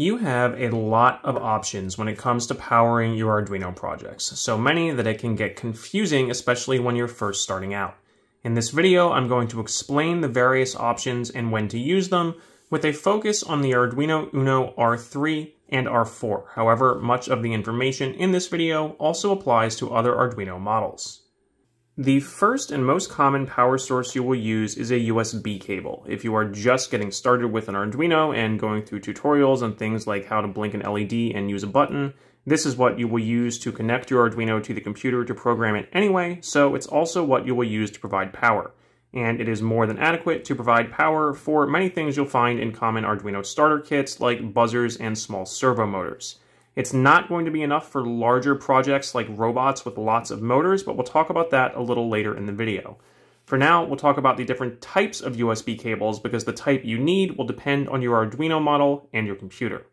You have a lot of options when it comes to powering your Arduino projects, so many that it can get confusing, especially when you're first starting out. In this video, I'm going to explain the various options and when to use them, with a focus on the Arduino Uno R3 and R4. However, much of the information in this video also applies to other Arduino models. The first and most common power source you will use is a USB cable. If you are just getting started with an Arduino and going through tutorials on things like how to blink an LED and use a button, this is what you will use to connect your Arduino to the computer to program it anyway, so it's also what you will use to provide power. And it is more than adequate to provide power for many things you'll find in common Arduino starter kits like buzzers and small servo motors. It's not going to be enough for larger projects like robots with lots of motors, but we'll talk about that a little later in the video. For now, we'll talk about the different types of USB cables because the type you need will depend on your Arduino model and your computer.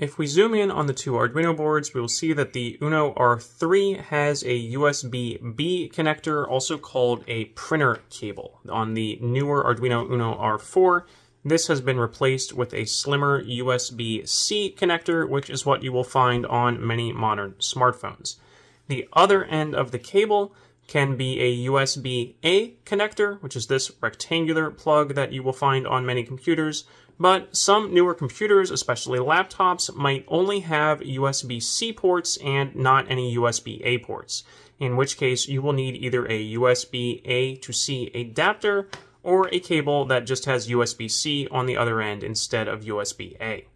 If we zoom in on the two Arduino boards, we will see that the Uno R3 has a USB-B connector, also called a printer cable. On the newer Arduino Uno R4, this has been replaced with a slimmer USB-C connector, which is what you will find on many modern smartphones. The other end of the cable can be a USB-A connector, which is this rectangular plug that you will find on many computers, but some newer computers, especially laptops, might only have USB-C ports and not any USB-A ports, in which case you will need either a USB-A to C adapter or a cable that just has USB-C on the other end instead of USB-A.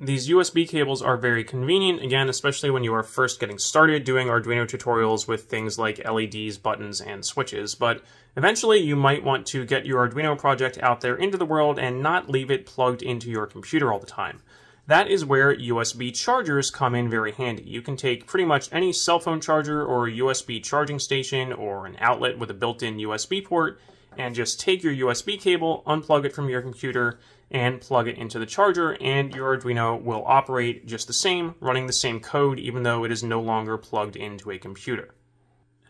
These USB cables are very convenient, again, especially when you are first getting started doing Arduino tutorials with things like LEDs, buttons, and switches, but eventually you might want to get your Arduino project out there into the world and not leave it plugged into your computer all the time. That is where USB chargers come in very handy. You can take pretty much any cell phone charger or USB charging station or an outlet with a built-in USB port and just take your USB cable, unplug it from your computer, and plug it into the charger, and your Arduino will operate just the same, running the same code, even though it is no longer plugged into a computer.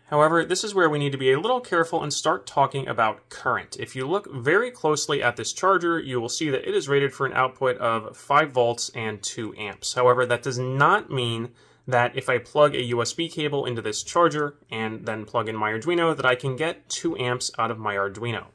However, this is where we need to be a little careful and start talking about current. If you look very closely at this charger, you will see that it is rated for an output of 5 volts and 2 amps. However, that does not mean that if I plug a USB cable into this charger and then plug in my Arduino, that I can get 2 amps out of my Arduino.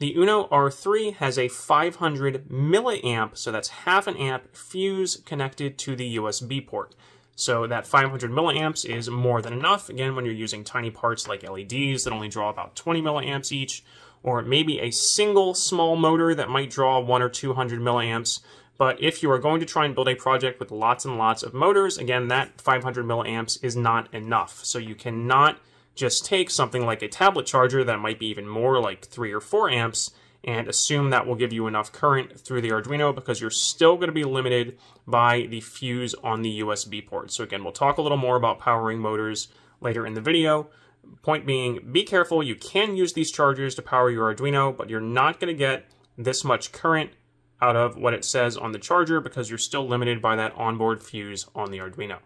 The Uno R3 has a 500 milliamp, so that's half an amp, fuse connected to the USB port. So that 500 milliamps is more than enough, again, when you're using tiny parts like LEDs that only draw about 20 milliamps each, or maybe a single small motor that might draw one or 200 milliamps, but if you are going to try and build a project with lots and lots of motors, again, that 500 milliamps is not enough. So you cannot just take something like a tablet charger that might be even more like 3 or 4 amps and assume that will give you enough current through the Arduino because you're still going to be limited by the fuse on the USB port. So again, we'll talk a little more about powering motors later in the video. Point being, be careful, you can use these chargers to power your Arduino, but you're not going to get this much current out of what it says on the charger because you're still limited by that onboard fuse on the Arduino.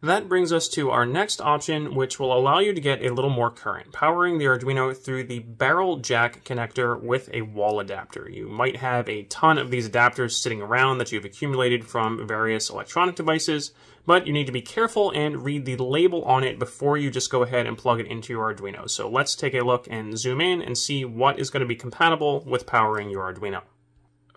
That brings us to our next option, which will allow you to get a little more current, powering the Arduino through the barrel jack connector with a wall adapter. You might have a ton of these adapters sitting around that you've accumulated from various electronic devices, but you need to be careful and read the label on it before you just go ahead and plug it into your Arduino. So let's take a look and zoom in and see what is going to be compatible with powering your Arduino.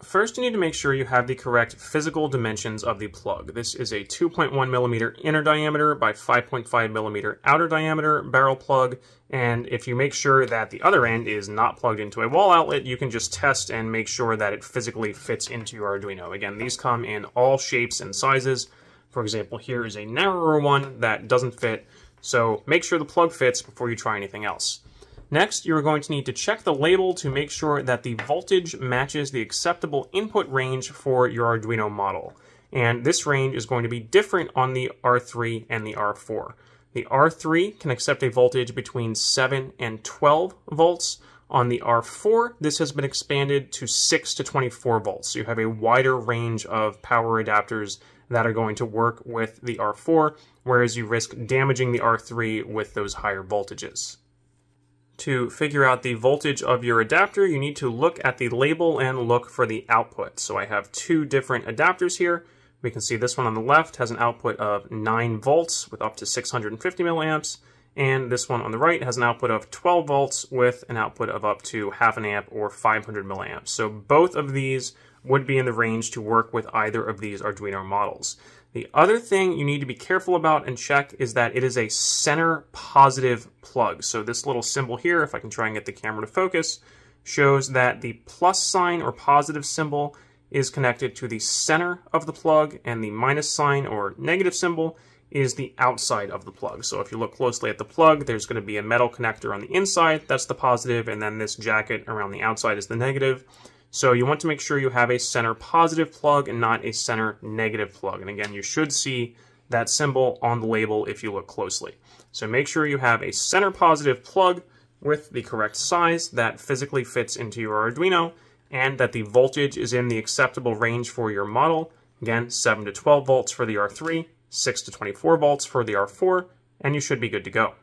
First, you need to make sure you have the correct physical dimensions of the plug. This is a 2.1 millimeter inner diameter by 5.5 millimeter outer diameter barrel plug, and if you make sure that the other end is not plugged into a wall outlet, you can just test and make sure that it physically fits into your Arduino. Again, these come in all shapes and sizes. For example, here is a narrower one that doesn't fit, so make sure the plug fits before you try anything else. Next, you're going to need to check the label to make sure that the voltage matches the acceptable input range for your Arduino model. And this range is going to be different on the R3 and the R4. The R3 can accept a voltage between 7 and 12 volts. On the R4, this has been expanded to 6 to 24 volts. So you have a wider range of power adapters that are going to work with the R4, whereas you risk damaging the R3 with those higher voltages. To figure out the voltage of your adapter, you need to look at the label and look for the output. So I have two different adapters here. We can see this one on the left has an output of 9 volts with up to 650 milliamps, and this one on the right has an output of 12 volts with an output of up to half an amp or 500 milliamps. So both of these would be in the range to work with either of these Arduino models. The other thing you need to be careful about and check is that it is a center positive plug. So this little symbol here, if I can try and get the camera to focus, shows that the plus sign or positive symbol is connected to the center of the plug and the minus sign or negative symbol is the outside of the plug. So if you look closely at the plug, there's going to be a metal connector on the inside, that's the positive, and then this jacket around the outside is the negative. So you want to make sure you have a center positive plug and not a center negative plug. And again, you should see that symbol on the label if you look closely. So make sure you have a center positive plug with the correct size that physically fits into your Arduino and that the voltage is in the acceptable range for your model. Again, 7 to 12 volts for the R3, 6 to 24 volts for the R4, and you should be good to go.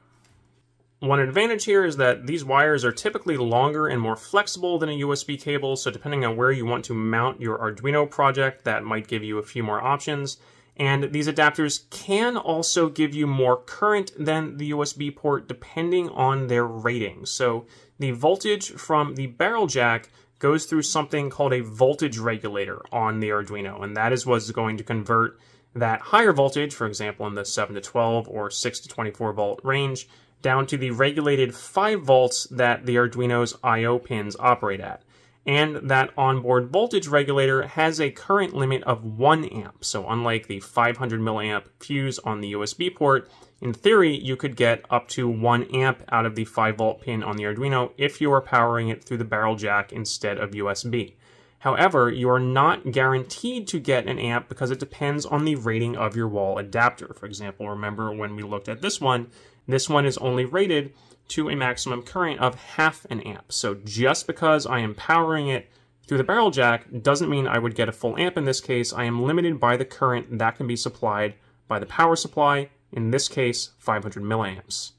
One advantage here is that these wires are typically longer and more flexible than a USB cable, so depending on where you want to mount your Arduino project, that might give you a few more options. And these adapters can also give you more current than the USB port depending on their rating. So the voltage from the barrel jack goes through something called a voltage regulator on the Arduino, and that is what's going to convert that higher voltage, for example in the 7 to 12 or 6 to 24 volt range, down to the regulated 5 volts that the Arduino's I.O. pins operate at. And that onboard voltage regulator has a current limit of 1 amp. So unlike the 500 milliamp fuse on the USB port, in theory, you could get up to 1 amp out of the 5 volt pin on the Arduino if you are powering it through the barrel jack instead of USB. However, you are not guaranteed to get an amp because it depends on the rating of your wall adapter. For example, remember when we looked at this one, this one is only rated to a maximum current of half an amp. So just because I am powering it through the barrel jack doesn't mean I would get a full amp in this case. I am limited by the current that can be supplied by the power supply, in this case 500 milliamps.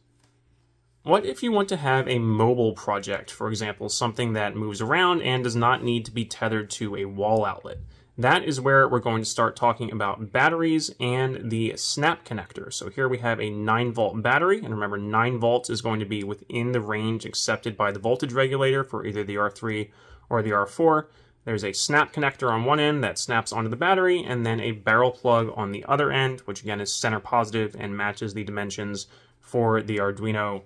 What if you want to have a mobile project, for example, something that moves around and does not need to be tethered to a wall outlet? That is where we're going to start talking about batteries and the snap connector. So here we have a 9 volt battery, and remember 9 volts is going to be within the range accepted by the voltage regulator for either the R3 or the R4. There's a snap connector on one end that snaps onto the battery, and then a barrel plug on the other end, which again is center positive and matches the dimensions for the Arduino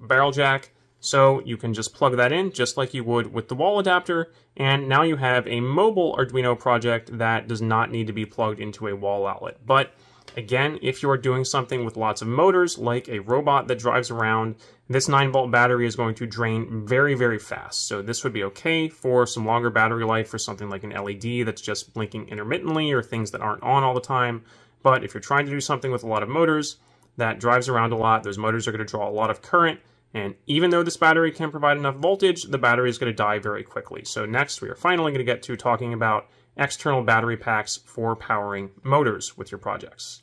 barrel jack. So you can just plug that in just like you would with the wall adapter, and now you have a mobile Arduino project that does not need to be plugged into a wall outlet. But again, if you are doing something with lots of motors, like a robot that drives around, this 9 volt battery is going to drain very, very fast. So this would be okay for some longer battery life for something like an LED that's just blinking intermittently or things that aren't on all the time. But if you're trying to do something with a lot of motors that drives around a lot, those motors are going to draw a lot of current, and even though this battery can provide enough voltage, the battery is going to die very quickly. So next, we are finally going to get to talking about external battery packs for powering motors with your projects.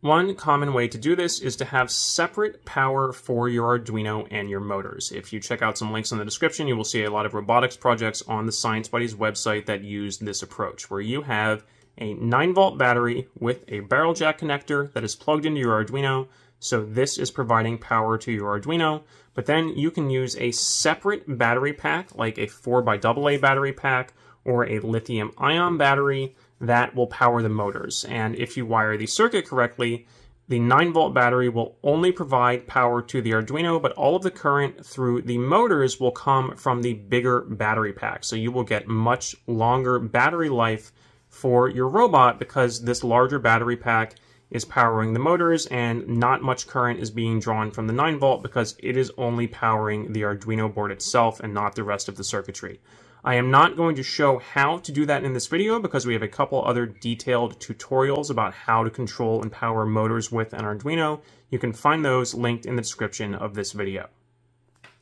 One common way to do this is to have separate power for your Arduino and your motors. If you check out some links in the description, you will see a lot of robotics projects on the Science Buddies website that use this approach, where you have a 9 volt battery with a barrel jack connector that is plugged into your Arduino so this is providing power to your Arduino, but then you can use a separate battery pack, like a 4x AA battery pack or a lithium ion battery that will power the motors. And if you wire the circuit correctly, the 9 volt battery will only provide power to the Arduino, but all of the current through the motors will come from the bigger battery pack. So you will get much longer battery life for your robot because this larger battery pack is powering the motors and not much current is being drawn from the 9 volt because it is only powering the Arduino board itself and not the rest of the circuitry. I am not going to show how to do that in this video because we have a couple other detailed tutorials about how to control and power motors with an Arduino. You can find those linked in the description of this video.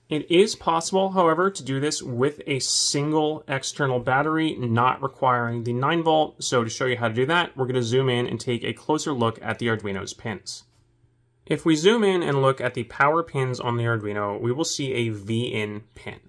It is possible, however, to do this with a single external battery, not requiring the 9 volt. So to show you how to do that, we're going to zoom in and take a closer look at the Arduino's pins. If we zoom in and look at the power pins on the Arduino, we will see a V-in pin.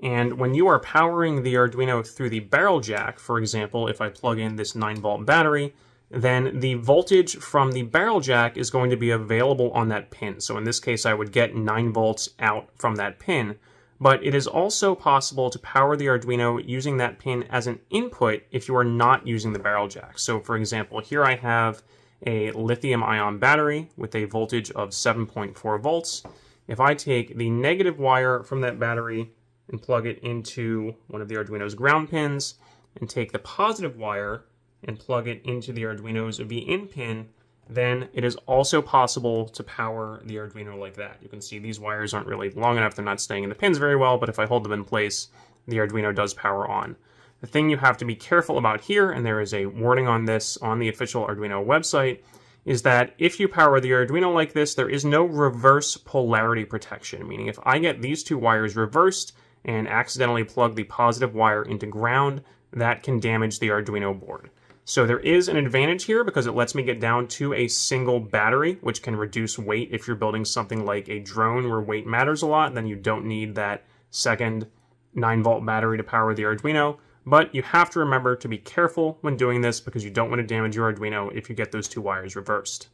And when you are powering the Arduino through the barrel jack, for example, if I plug in this 9 volt battery, then the voltage from the barrel jack is going to be available on that pin. So in this case, I would get 9 volts out from that pin. But it is also possible to power the Arduino using that pin as an input if you are not using the barrel jack. So for example, here I have a lithium ion battery with a voltage of 7.4 volts. If I take the negative wire from that battery and plug it into one of the Arduino's ground pins and take the positive wire and plug it into the Arduino's V-in pin, then it is also possible to power the Arduino like that. You can see these wires aren't really long enough, they're not staying in the pins very well, but if I hold them in place, the Arduino does power on. The thing you have to be careful about here, and there is a warning on this on the official Arduino website, is that if you power the Arduino like this, there is no reverse polarity protection, meaning if I get these two wires reversed and accidentally plug the positive wire into ground, that can damage the Arduino board. So there is an advantage here because it lets me get down to a single battery, which can reduce weight if you're building something like a drone where weight matters a lot, then you don't need that second 9 volt battery to power the Arduino. But you have to remember to be careful when doing this because you don't want to damage your Arduino if you get those two wires reversed.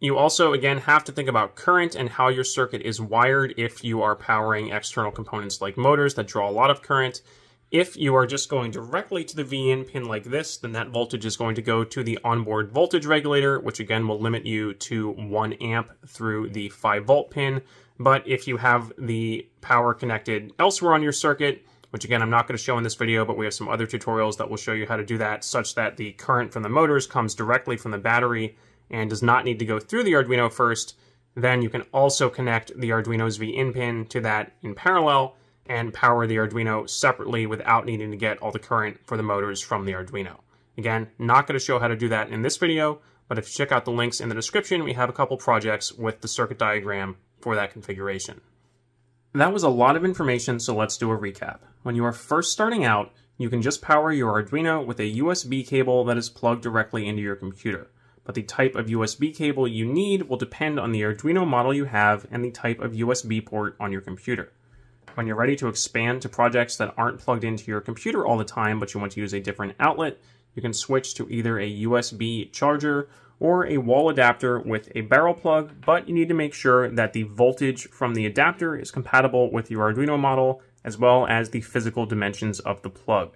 You also, again, have to think about current and how your circuit is wired if you are powering external components like motors that draw a lot of current. If you are just going directly to the V-in pin like this, then that voltage is going to go to the onboard voltage regulator, which again will limit you to 1 amp through the 5 volt pin. But if you have the power connected elsewhere on your circuit, which again, I'm not going to show in this video, but we have some other tutorials that will show you how to do that such that the current from the motors comes directly from the battery and does not need to go through the Arduino first. Then you can also connect the Arduino's V-in pin to that in parallel and power the Arduino separately without needing to get all the current for the motors from the Arduino. Again, not going to show how to do that in this video, but if you check out the links in the description, we have a couple projects with the circuit diagram for that configuration. That was a lot of information, so let's do a recap. When you are first starting out, you can just power your Arduino with a USB cable that is plugged directly into your computer. But the type of USB cable you need will depend on the Arduino model you have and the type of USB port on your computer. When you're ready to expand to projects that aren't plugged into your computer all the time, but you want to use a different outlet, you can switch to either a USB charger or a wall adapter with a barrel plug, but you need to make sure that the voltage from the adapter is compatible with your Arduino model, as well as the physical dimensions of the plug.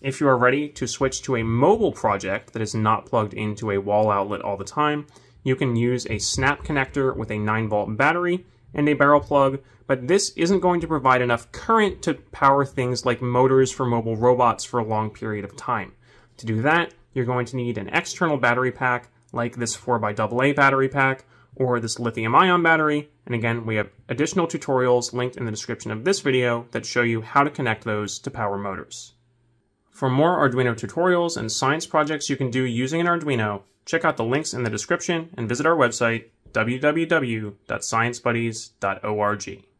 If you are ready to switch to a mobile project that is not plugged into a wall outlet all the time, you can use a snap connector with a 9 volt battery and a barrel plug, but this isn't going to provide enough current to power things like motors for mobile robots for a long period of time. To do that, you're going to need an external battery pack like this 4xAA battery pack or this lithium ion battery. And again, we have additional tutorials linked in the description of this video that show you how to connect those to power motors. For more Arduino tutorials and science projects you can do using an Arduino, check out the links in the description and visit our website, www.sciencebuddies.org.